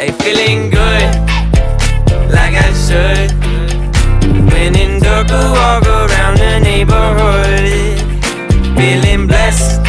Hey, feeling good, like I should. When in dark, walk around the neighborhood. Feeling blessed.